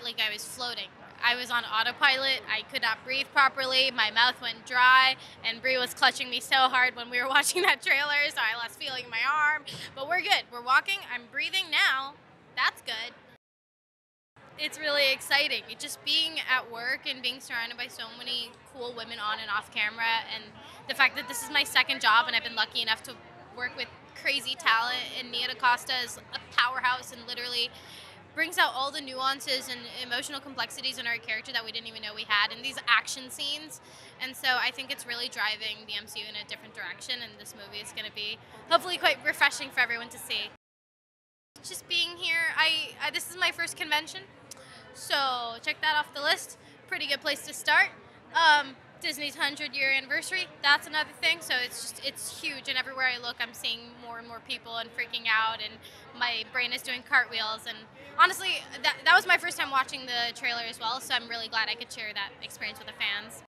Like I was floating. I was on autopilot. I could not breathe properly. My mouth went dry, and Brie was clutching me so hard when we were watching that trailer, so I lost feeling in my arm. But we're good. We're walking. I'm breathing now. That's good. It's really exciting. It just being at work and being surrounded by so many cool women on and off camera, and the fact that this is my second job, and I've been lucky enough to work with crazy talent. And Nia DaCosta is a powerhouse, and literally brings out all the nuances and emotional complexities in our character that we didn't even know we had in these action scenes. And so I think it's really driving the MCU in a different direction, and this movie is going to be hopefully quite refreshing for everyone to see. Just being here, I, I this is my first convention, so check that off the list. Pretty good place to start. Um, Disney's 100 year anniversary, that's another thing. So it's just, it's huge. And everywhere I look, I'm seeing more and more people and freaking out. And my brain is doing cartwheels. And honestly, that, that was my first time watching the trailer as well. So I'm really glad I could share that experience with the fans.